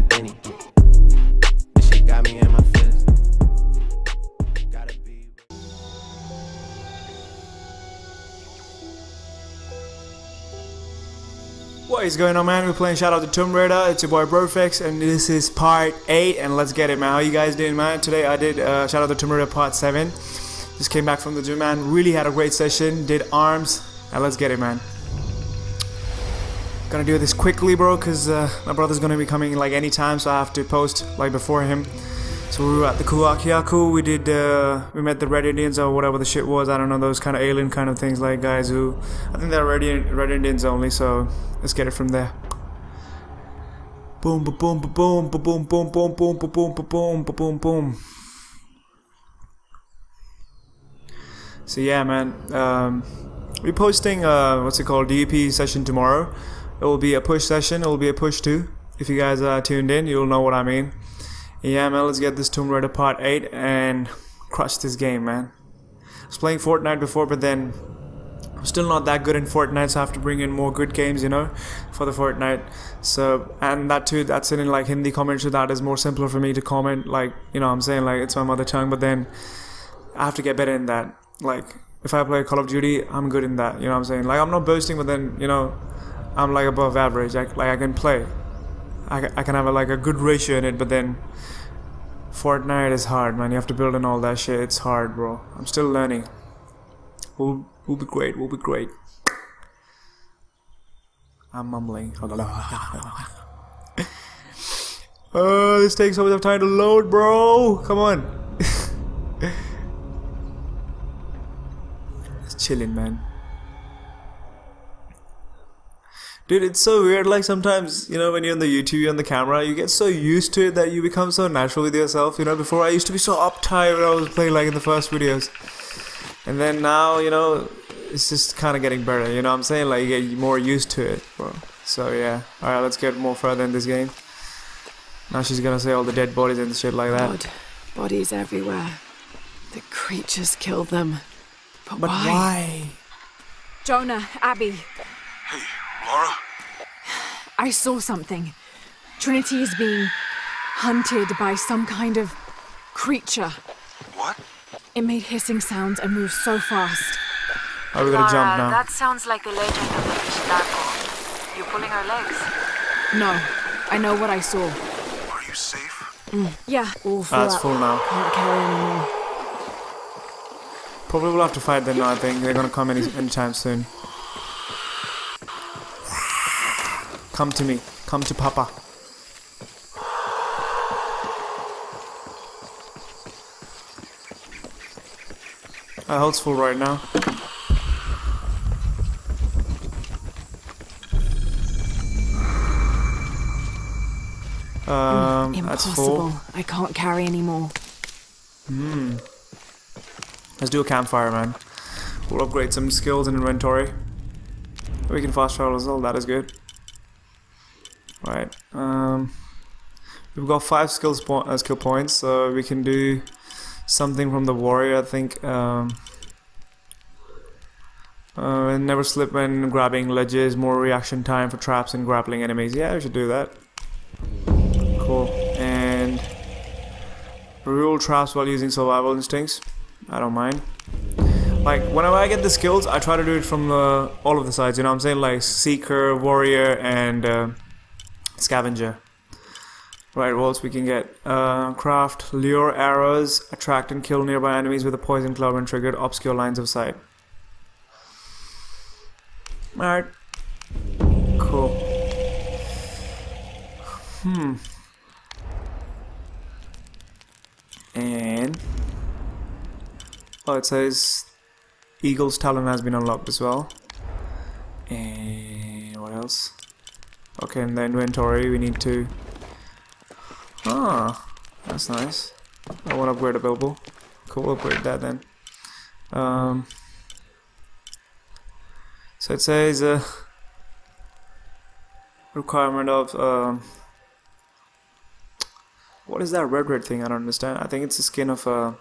penny penny. This shit got me in my feelings. Gotta be. What is going on man? We're playing Shadow of the Tomb Raider. It's your boy Brofexx and this is part 8 and let's get it man. How you guys doing man? Today I did uh, Shadow of the Tomb Raider part 7. Just came back from the gym man. Really had a great session. Did arms and let's get it man. Gonna do this quickly bro because uh, my brother's gonna be coming like anytime so I have to post like before him. So we were at the Kuwaq Yaku, we did, uh, we met the Red Indians or whatever the shit was, I don't know, those kind of alien kind of things, like guys who, I think they're Red, Red Indians only, so let's get it from there. Boom, boom, boom, boom, boom, boom, boom, boom, boom, boom, boom, boom, boom, boom. So yeah, man, um, we're posting, uh, what's it called, DEP session tomorrow. It will be a push session, it will be a push too. If you guys are tuned in, you'll know what I mean. Yeah, man, let's get this Tomb Raider Part 8 and crush this game, man. I was playing Fortnite before, but then I'm still not that good in Fortnite, so I have to bring in more good games, you know, for the Fortnite. So, and that too, that's in like Hindi comments, so that is more simpler for me to comment, like, you know, I'm saying, like, it's my mother tongue, but then I have to get better in that. Like, if I play Call of Duty, I'm good in that, you know what I'm saying? Like, I'm not boasting, but then, you know, I'm like above average. Like, like I can play. I, I can have a, like a good ratio in it, but then Fortnite is hard, man. You have to build in all that shit. It's hard, bro. I'm still learning. We'll, we'll be great. We'll be great. I'm mumbling. oh, this takes so much time to load, bro. Come on. it's chilling, man. Dude, it's so weird. Like sometimes, you know, when you're on the YouTube, you're on the camera, you get so used to it that you become so natural with yourself. You know, before I used to be so uptight when I was playing, like in the first videos, and then now, you know, it's just kind of getting better. You know what I'm saying? Like you get more used to it, bro. So yeah. All right, let's get more further in this game. Now she's gonna say all the dead bodies and shit like that. God, bodies everywhere. The creatures killed them. But, But why? why? Jonah, Abby, Hey, Lara? I saw something. Trinity is being hunted by some kind of creature. What? It made hissing sounds and moved so fast. Are we gonna jump now? that sounds like the legend of the Ishtarko. You pulling her legs? No, I know what I saw. Are you safe? Mm, yeah, all full That's ah, up. full now. Can't carry anymore. Probably will have to fight them now. I think they're gonna come any anytime soon. Come to me. Come to Papa. My health's full right now. Um, that's full. Impossible. I can't carry anymore. Hmm. Let's do a campfire, man. We'll upgrade some skills and inventory. We can fast travel as well. That is good. Right. Um, we've got five skills po- uh, skill points, so we can do something from the warrior. I think. Um, uh, and never slip when grabbing ledges. More reaction time for traps and grappling enemies. Yeah, we should do that. Cool. And rule traps while using survival instincts. I don't mind. Like whenever I get the skills, I try to do it from the, all of the sides. You know what I'm saying? Like seeker, warrior, and uh, scavenger. Right, what else we can get? Uh, craft lure arrows, attract and kill nearby enemies with a poison cloud and triggered, obscure lines of sight. Alright. Cool. Hmm. And oh, it says Eagle's Talon has been unlocked as well. And what else? Okay, in the inventory we need to. Ah, that's nice. I want upgrade available. Cool, upgrade that then. Um. So it says uh, requirement of um. What is that red red thing? I don't understand. I think it's the skin of a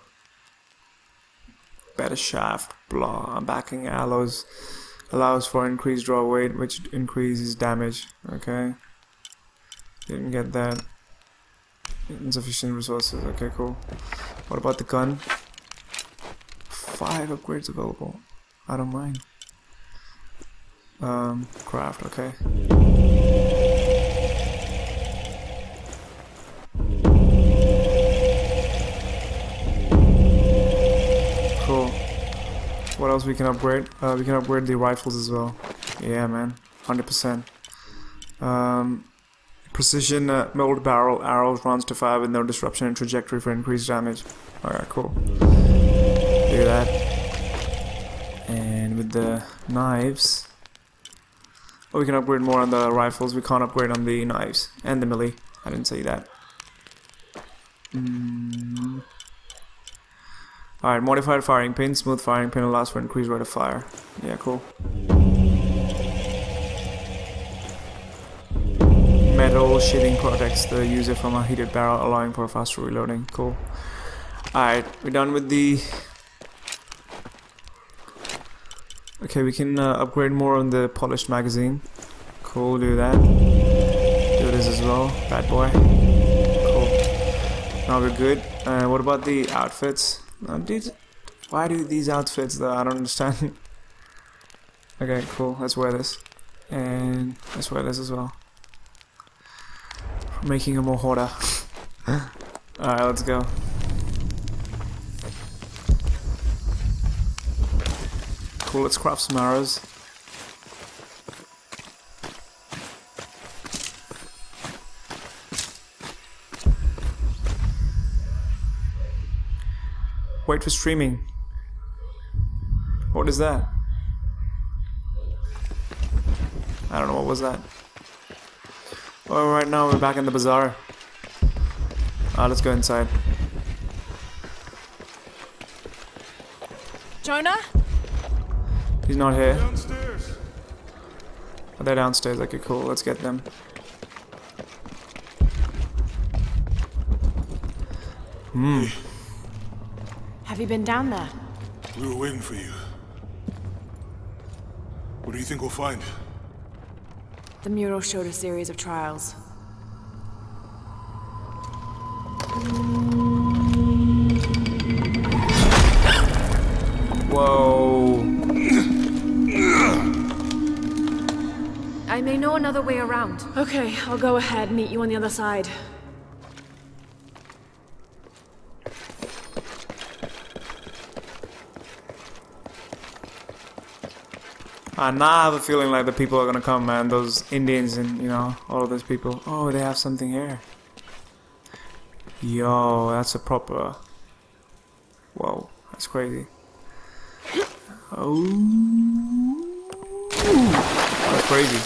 better shaft. Blah. Backing alloys allows for increased draw weight, which increases damage. Okay. Didn't get that. Insufficient resources. Okay, cool. What about the gun? Five upgrades available. I don't mind. Um, craft. Okay. Cool. What else we can upgrade? Uh, we can upgrade the rifles as well. Yeah, man, hundred percent. Um, precision uh, milled barrel arrows runs to fire with no disruption in trajectory for increased damage. Alright, cool. Do that. And with the knives, oh, we can upgrade more on the rifles. We can't upgrade on the knives and the melee. I didn't say that. Mm. Alright, modified firing pin, smooth firing pin allows for increased rate of fire. Yeah, cool. Metal shielding protects the user from a heated barrel, allowing for faster reloading. Cool. Alright, we're done with the... Okay, we can uh, upgrade more on the polished magazine. Cool, do that. Do this as well, bad boy. Cool. Now we're good. Uh, what about the outfits? Uh, why do these outfits though? I don't understand. okay, cool. Let's wear this. And let's wear this as well. Making a more hoarder. Alright, let's go. Cool, let's craft some arrows. Wait for streaming. What is that? I don't know what was that. Oh, right now we're back in the bazaar. Ah, let's go inside. Jonah? He's not here. Downstairs. Oh, they're downstairs. Okay, cool. Let's get them. Have you been down there? We were waiting for you. What do you think we'll find? The mural showed a series of trials. Whoa. I may know another way around. Okay, I'll go ahead, meet you on the other side. Uh, now I have a feeling like the people are gonna come, man. Those Indians and, you know, all of those people. Oh, they have something here. Yo, that's a proper. Whoa, that's crazy. Oh. That's crazy.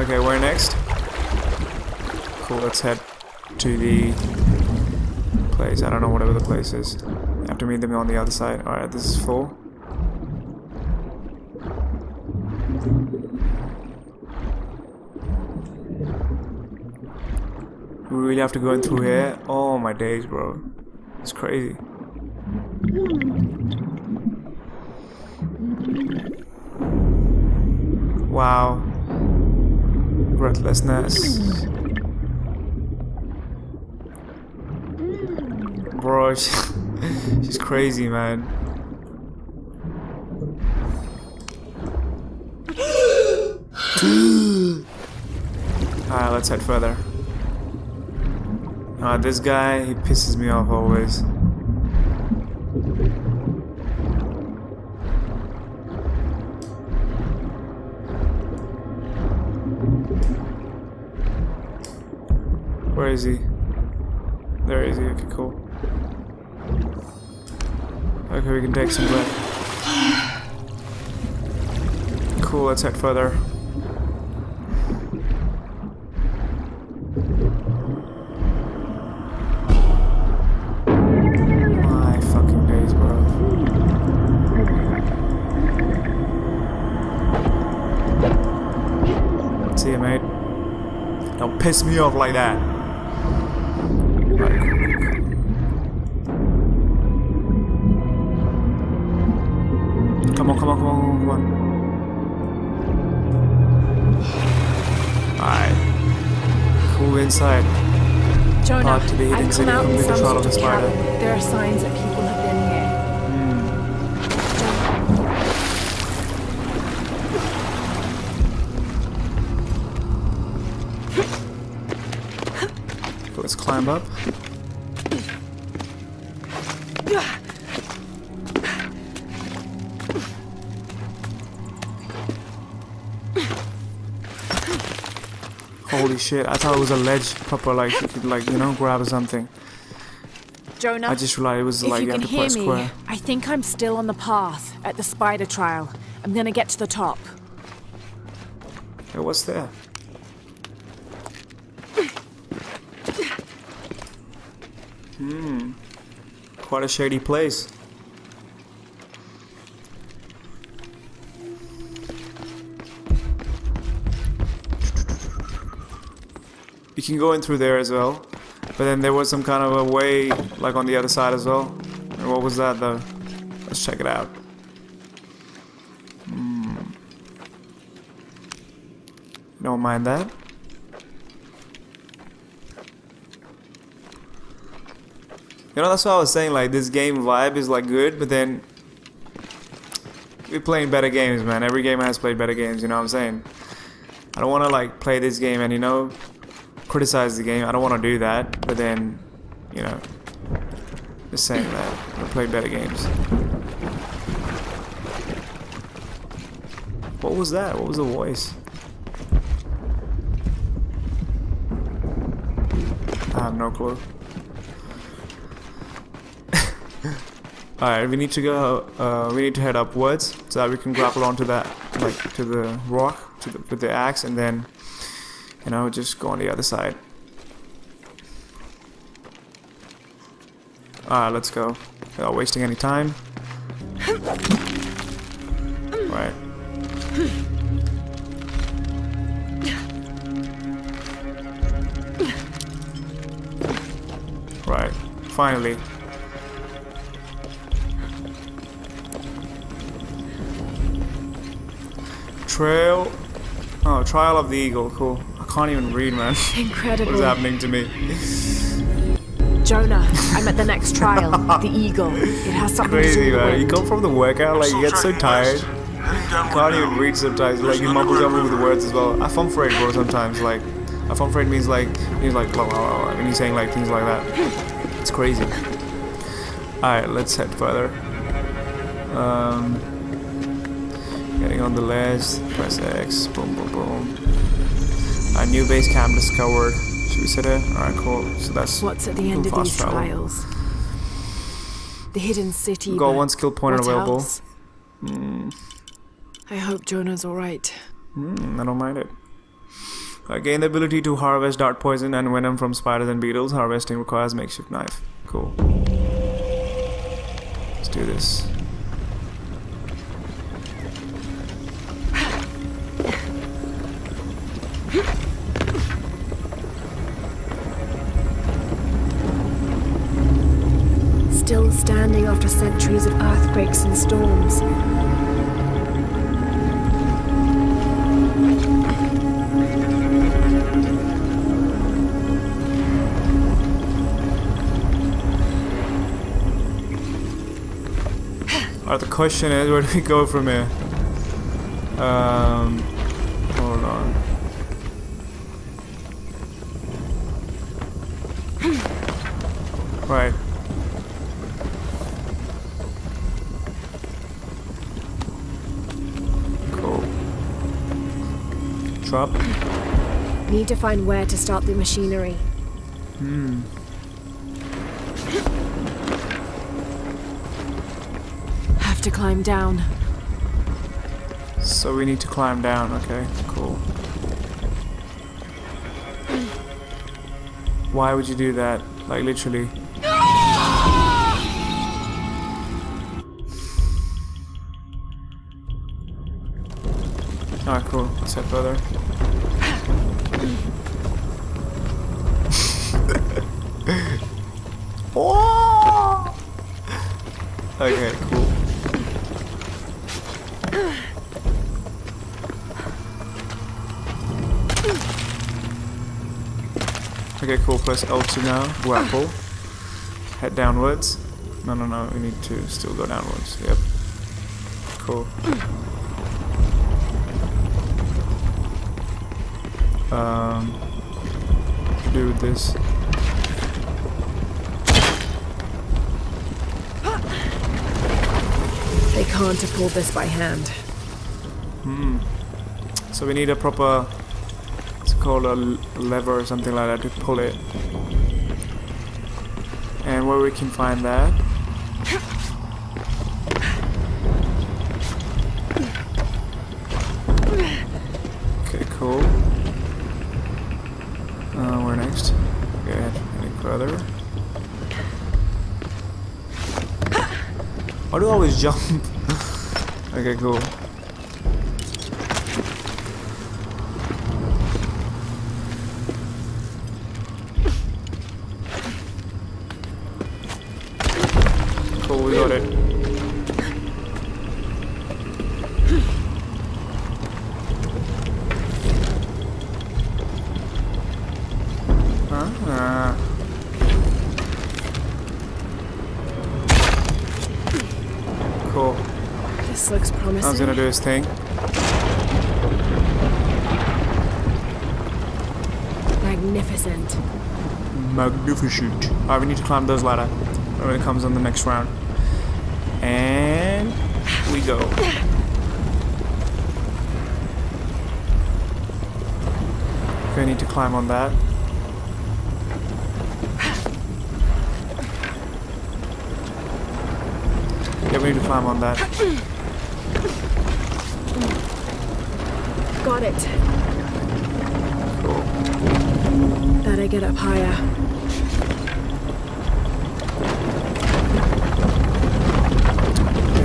Okay, where next? Cool, let's head to the place. I don't know whatever the place is. I have to meet them on the other side. Alright, this is full. We really have to go in through here? Oh my days, bro. It's crazy. Wow. Breathlessness. Bro, she's crazy, man. Alright, let's head further. Uh, this guy, he pisses me off always. Where is he? There is he, okay, cool. Okay, we can take some blood. Cool, let's head further. Piss me off like that. Come on, come on, come on, come on. Alright. Cool inside. Jonah, I've come out from in the some sort of of the spider. cabin. There are signs that people shit, I thought it was a ledge proper like you could like, you know, grab something. Jonah, I just realized it was if like you you can hear me, square. I think I'm still on the path at the spider trial. I'm gonna get to the top. Hey, what's there? Hmm. Quite a shady place. Can go in through there as well. But then there was some kind of a way like on the other side as well. And what was that though? Let's check it out. Hmm. Don't mind that. You know, that's what I was saying. Like, this game vibe is like good, but then we're playing better games, man. Every game has played better games. You know what I'm saying? I don't want to like play this game and you know criticize the game. I don't want to do that, but then you know, just saying that we play better games. What was that? What was the voice? I have no clue. Alright, we need to go, uh, we need to head upwards so that we can grapple onto that, like, to the rock to the, with the axe and then, you know, just go on the other side. Alright, let's go. Without wasting any time. Right. Right. Finally. Trail. Oh, Trial of the Eagle. Cool. I can't even read, man. Incredible. what is happening to me? Jonah, I'm at the next trial. the Eagle. It has something to Crazy, do with man. You come from the workout, like, you get so tired. Can't even read sometimes. Like, you mumble jumble with the words as well. I fun afraid, bro, sometimes. Like, I fun afraid means, like, he's like, blah, blah, blah, blah, and he's saying, like, things like that. It's crazy. Alright, let's head further. Um, getting on the ledge, press X, boom, boom, boom. A new base camp discovered. Should we sit here? Alright, cool. So that's What's at the end of these travel. trials? The hidden city. We've got one skill point available. else? I hope Jonah's alright. Mm, I don't mind it. I gain the ability to harvest dart poison and venom from spiders and beetles. Harvesting requires makeshift knife. Cool. Let's do this. Earthquakes and storms. Alright, the question is, where do we go from here? Um, hold on. Right. Drop. Need to find where to start the machinery. Hmm. Have to climb down. So we need to climb down. Okay, cool. Why would you do that? Like literally. Alright, cool. Let's head further. Okay, cool. Okay, cool. Press L2 now. Grapple. Head downwards. No, no, no. We need to still go downwards. Yep. Cool. Um, do this? Can't have pulled this by hand. Hmm. So we need a proper, it's called a lever or something like that to pull it. And where we can find that? Okay, cool. Uh, where next? Ahead, any further? Why do I always jump? Okay, cool. Do his thing. Magnificent. Magnificent. Alright, we need to climb those ladder when it comes on the next round. And we go. Okay, I need to climb on that. Yeah, we need to climb on that. Got it. Cool. Better get up higher.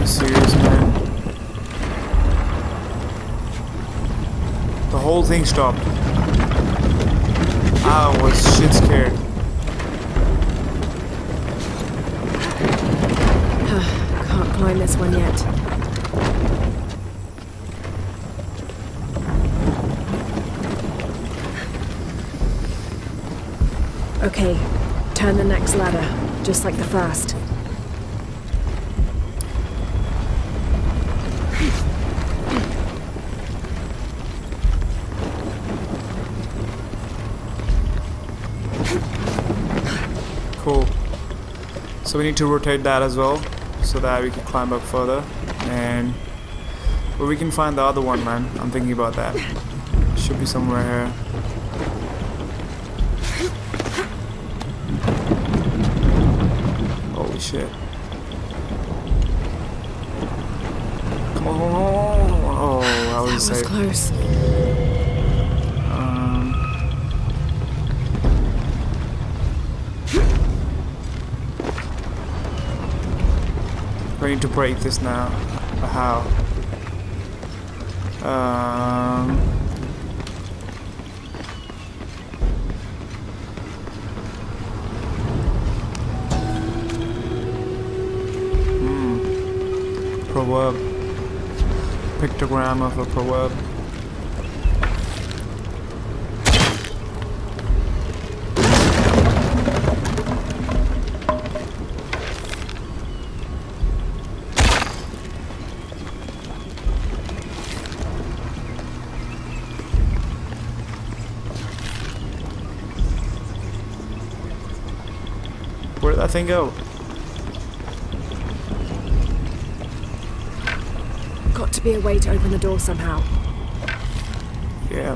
Serious, man? The whole thing stopped. I was shit scared. Can't climb this one yet. Okay, turn the next ladder, just like the first. Cool. So we need to rotate that as well, so that we can climb up further. And where we can find the other one, man. I'm thinking about that. Should be somewhere here. Shit. Come on. Oh, I That was was safe. close. Um, we need to break this now. How? Um, hmm. Proverb. Pictogram of a proverb. Where did that thing go? Got to be a way to open the door somehow. Yeah.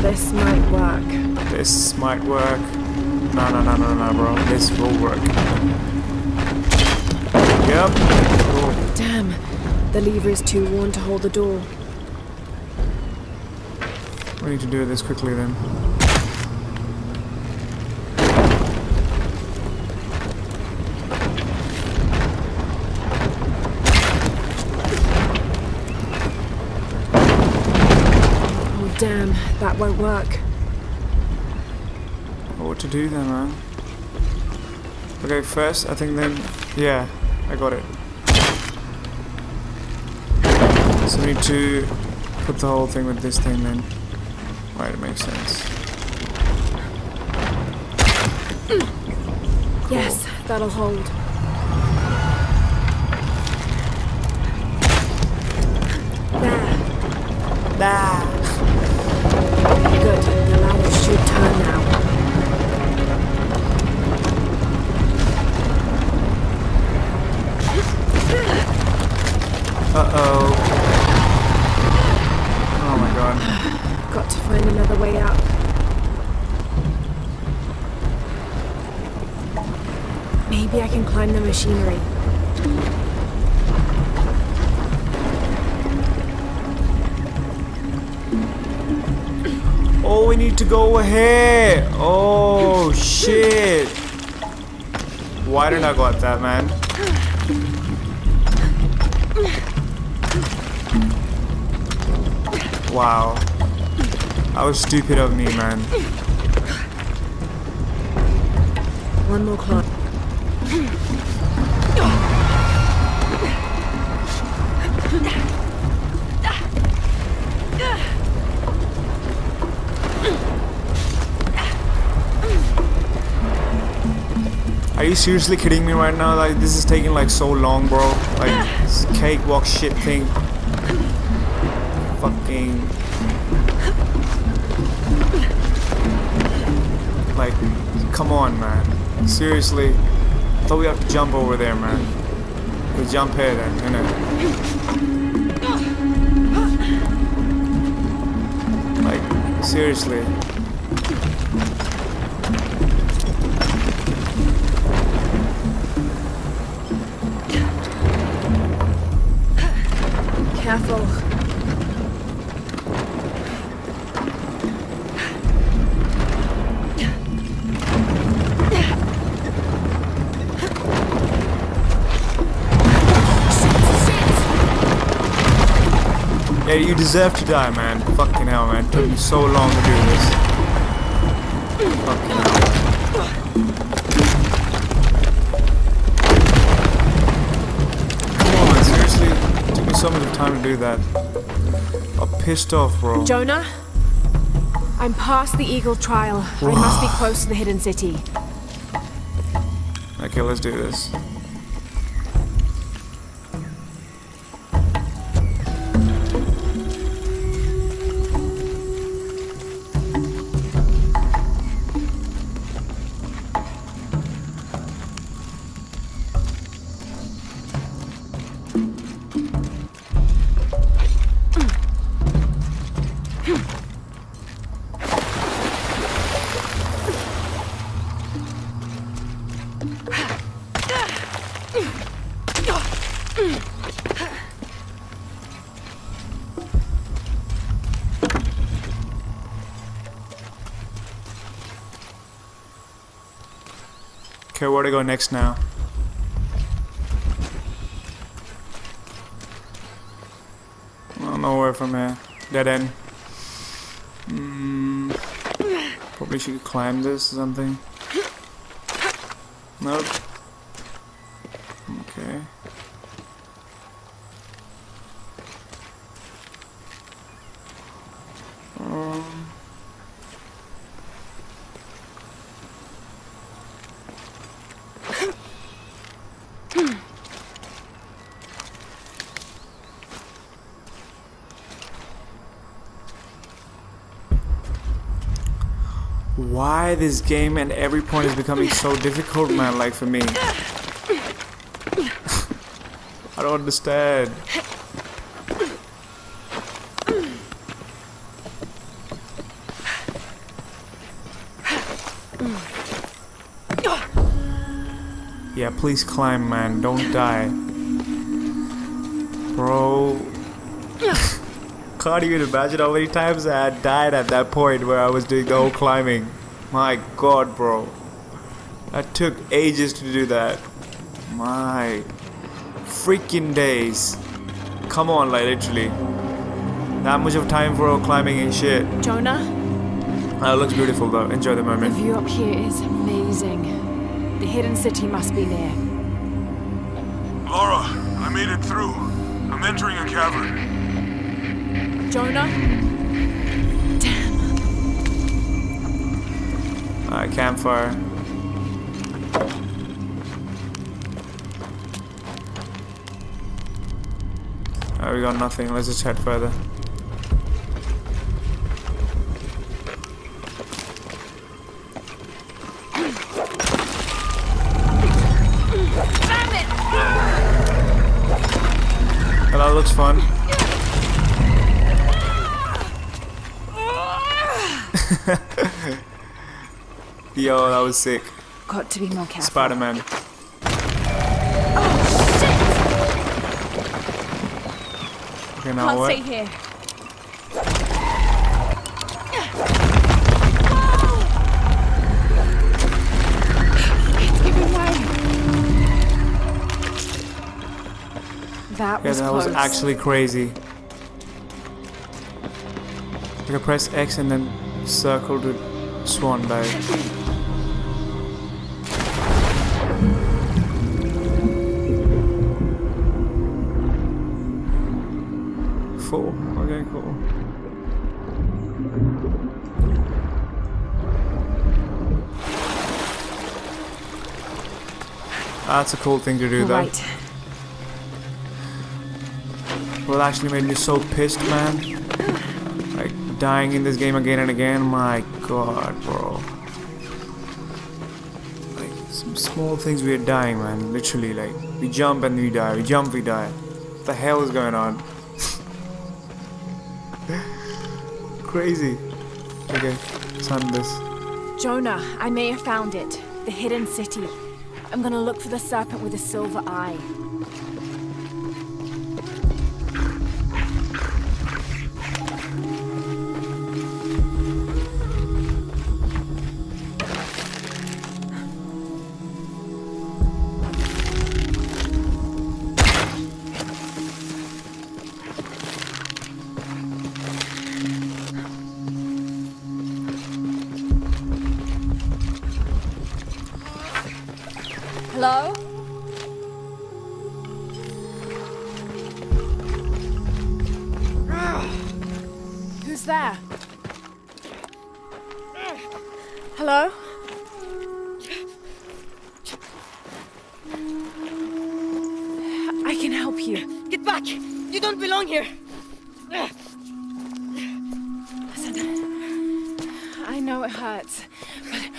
This might work. This might work. No, no, no, no, no, bro. This will work. Yep. Cool. Damn, the lever is too worn to hold the door. We need to do this quickly then. That won't work. What to do then, man? Okay, first, I think then... Yeah, I got it. So we need to put the whole thing with this thing then. Right, it makes sense. Yes, that'll hold. Machinery. Oh, we need to go ahead. Oh, shit. Why did I got that, man? Wow. That was stupid of me, man. One more climb. You seriously kidding me right now? Like, this is taking like so long, bro. Like, this cakewalk shit thing. Fucking. Like, come on, man. Seriously. I thought we have to jump over there, man. We jump here then, innit? Like, seriously. Careful. Yeah, you deserve to die, man. Fucking hell, man. It took me so long to do this. Fucking hell. So much time to do that. I'm pissed off, bro. Jonah? I'm past the Eagle trial. I must be close to the hidden city. Okay, let's do this. Okay, where to go next now? Oh, nowhere from here. Dead end. Mm, probably should climb this or something. Nope. Okay. Um, why this game and every point is becoming so difficult, man, like for me. I don't understand. Yeah, please climb, man. Don't die. Bro. Can't even imagine how many times I had died at that point where I was doing the whole climbing. My god, bro. That took ages to do that. My freaking days. Come on, like literally. That much of time for climbing and shit. Jonah? That looks beautiful though. Enjoy the moment. The moment. view up here is amazing. The hidden city must be near. Lara, I made it through. I'm entering a cavern. Jonah? Alright, campfire. Alright, we got nothing. Let's just head further. Well, that looks fun. Yo, that was sick. Got to be more careful. Spider Man. Okay, now Can't what? stay here. It's giving way. That Yeah, was that close. was actually crazy. I can press X and then circle to swan dive. That's a cool thing to do, though. right. Well, actually made me so pissed, man. Like, dying in this game again and again. My god, bro. Like, some small things we are dying, man. Literally, like, we jump and we die. We jump, we die. What the hell is going on? Crazy. Okay, let's this. Jonah, I may have found it. The hidden city. I'm gonna look for the serpent with a silver eye. Back! You don't belong here! Listen, I know it hurts, but.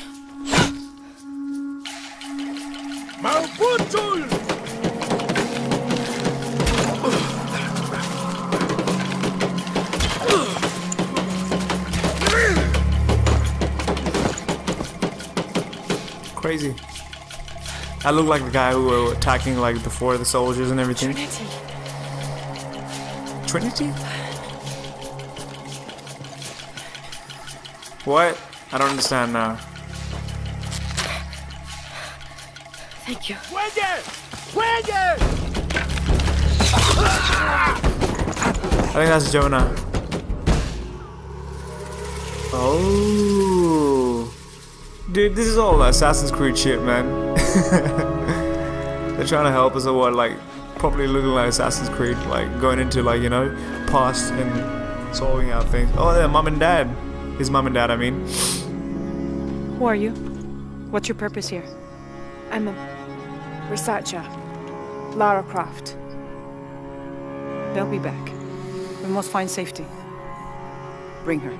Crazy. I look like the guy who were attacking like before the soldiers and everything. Trinity? What? I don't understand now. Thank you. I think that's Jonah. Oh. Dude, this is all Assassin's Creed shit, man. They're trying to help us or what? Like, probably looking like Assassin's Creed, like going into like, you know, past and solving out things. Oh, yeah, mom and dad. His mom and dad, I mean. Who are you? What's your purpose here? I'm a researcher. Lara Croft. They'll be back. We must find safety. Bring her.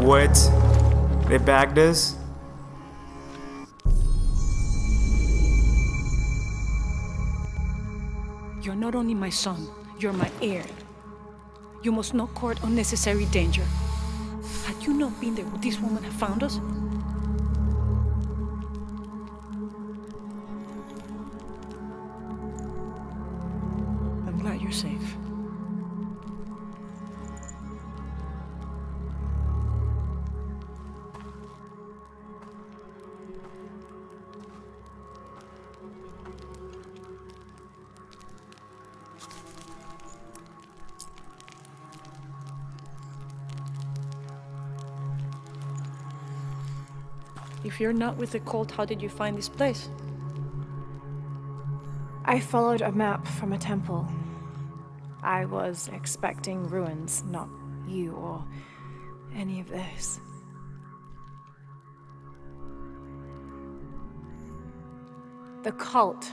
What? They bagged us? You're not only my son, you're my heir. You must not court unnecessary danger. Had you not been there, would this woman have found us? If you're not with the cult, how did you find this place? I followed a map from a temple. I was expecting ruins, not you or any of this. The cult.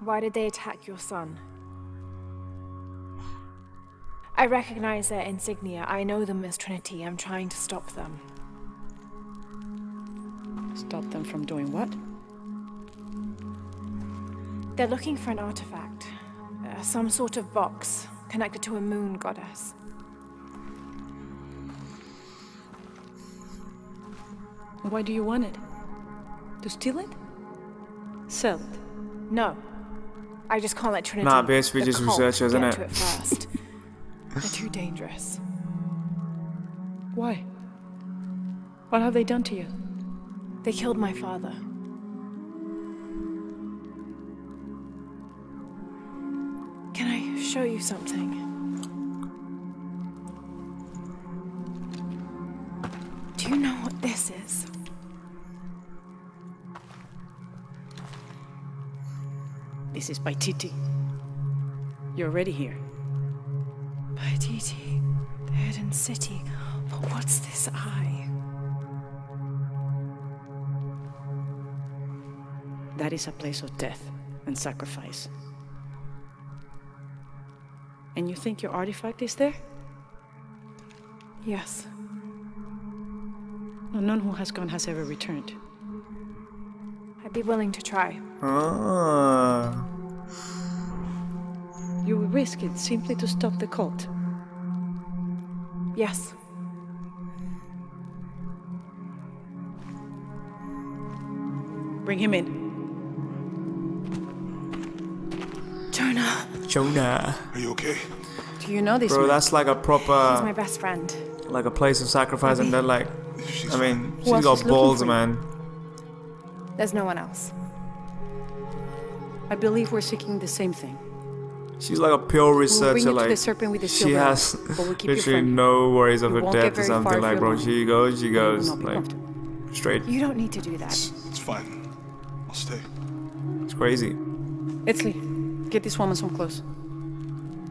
Why did they attack your son? I recognize their insignia. I know them as Trinity. I'm trying to stop them. Stop them from doing what? They're looking for an artifact. Uh, some sort of box connected to a moon goddess. Why do you want it? To steal it? Sell it? No. I just can't let Trinity. Nah, bitch, we the just cult, researchers, get innit? to it first. They're too dangerous. Why? What have they done to you? They killed my father. Can I show you something? Do you know what this is? This is Paititi. You're already here. Paititi, the hidden city. But what's this eye? That is a place of death and sacrifice. And you think your artifact is there? Yes. No, none who has gone has ever returned. I'd be willing to try. Ah. You will risk it simply to stop the cult. Yes. Bring him in. Jonah, Jonah. Are you okay? Do you know this Bro, man? that's like a he's proper, my best friend. like a place of sacrifice, and then like, She's I mean, Who she's else got is looking balls, man. There's no one else. I believe we're seeking the same thing. She's like a pure We'll researcher, like the serpent with the she silver has but we'll keep you literally no worries of You her death or something like, you're bro. She goes, she goes, like straight. You don't need to do that. It's fine. I'll stay. It's crazy. Etzli, get this woman some clothes.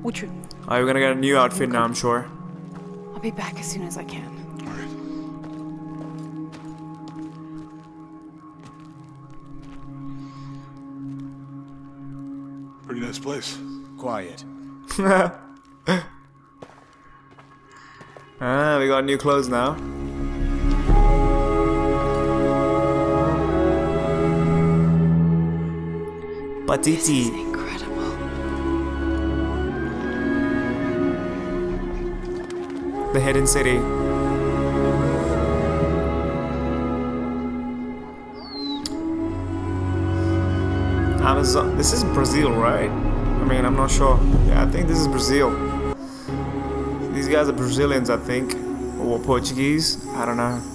Uchu, Are you gonna get a new outfit now? I'm sure. I'll be back as soon as I can. All right. Pretty nice place. Quiet. Ah, we got new clothes now. Paititi. The hidden city. Amazon. This is Brazil, right? I mean, I'm not sure. Yeah, I think this is Brazil. These guys are Brazilians, I think, or Portuguese. I don't know.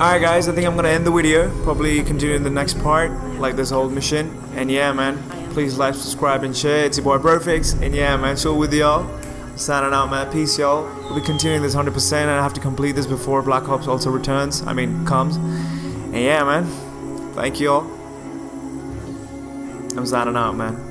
Alright guys, I think I'm gonna end the video. Probably continue in the next part, like this whole mission. And yeah man, please like, subscribe and share. It's your boy Brofexx. And yeah man, chill with y'all. Signing out man, peace y'all. We'll be continuing this 100% and I have to complete this before Black Ops also returns. I mean, comes. And yeah man, thank y'all. I'm signing out man.